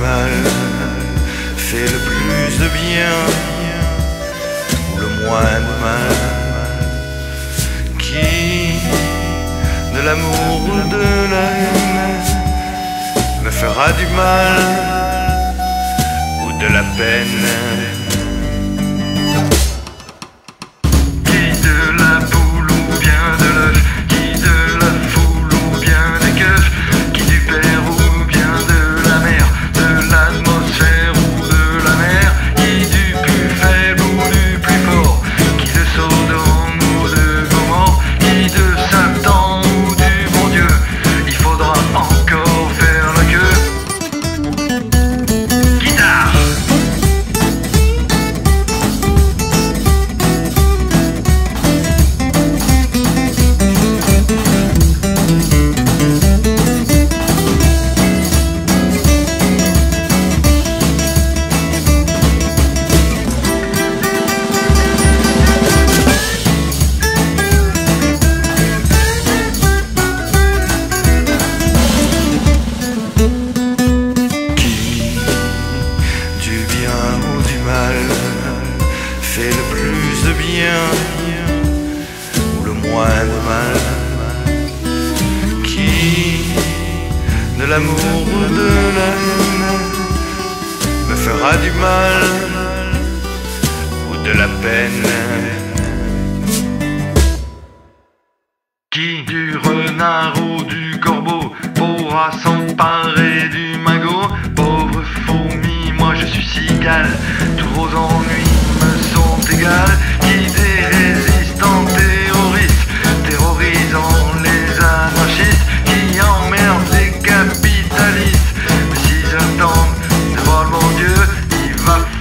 mal fait le plus de bien. Ou le moins de mal Qui de l'amour ou de la haine me fera du mal ou de la peine. Fait le plus de bien ou le moins de mal Qui de l'amour ou de la me fera du mal ou de la peine. Qui du renard ou du corbeau pourra s'emparer du magot? Pauvre fourmi, moi je suis cigale, tous vos ennuis mon Dieu, il va